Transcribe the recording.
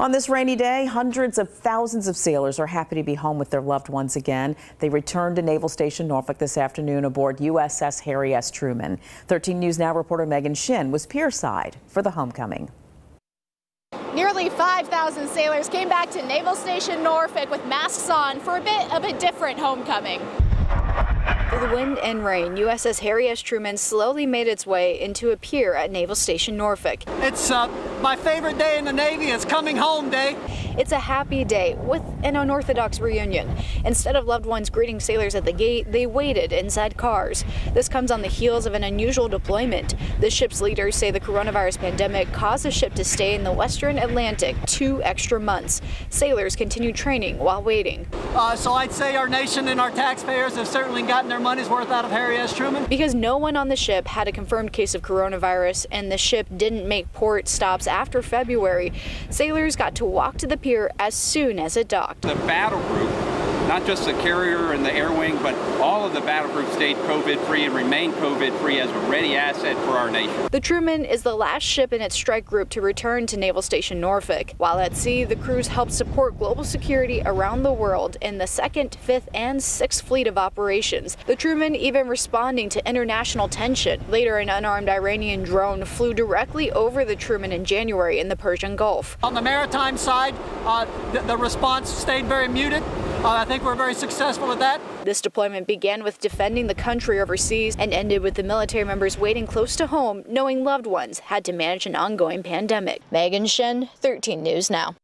On this rainy day, hundreds of thousands of sailors are happy to be home with their loved ones again. They returned to Naval Station Norfolk this afternoon aboard USS Harry S. Truman. 13 News Now reporter Megan Shinn was pierside for the homecoming. Nearly 5,000 sailors came back to Naval Station Norfolk with masks on for a bit of a different homecoming. Through the wind and rain, USS Harry S. Truman slowly made its way into a pier at Naval Station Norfolk. It's uh, my favorite day in the Navy. It's coming home day. It's a happy day with an unorthodox reunion. Instead of loved ones greeting sailors at the gate, they waited inside cars. This comes on the heels of an unusual deployment. The ship's leaders say the coronavirus pandemic caused the ship to stay in the western Atlantic two extra months. Sailors continue training while waiting. Uh, so I'd say our nation and our taxpayers have certainly gotten their money's worth out of Harry S. Truman. Because no one on the ship had a confirmed case of coronavirus and the ship didn't make port stops after February, sailors got to walk to the pier as soon as it docked. The battle group not just the carrier and the air wing, but all of the battle groups stayed COVID-free and remain COVID-free as a ready asset for our nation. The Truman is the last ship in its strike group to return to Naval Station Norfolk. While at sea, the crews helped support global security around the world in the 2nd, 5th, and 6th Fleet of operations. The Truman even responding to international tension. Later, an unarmed Iranian drone flew directly over the Truman in January in the Persian Gulf. On the maritime side, uh, the, the response stayed very muted. Uh, I think we're very successful at that. This deployment began with defending the country overseas and ended with the military members waiting close to home, knowing loved ones had to manage an ongoing pandemic. Megan Shinn, 13 News Now.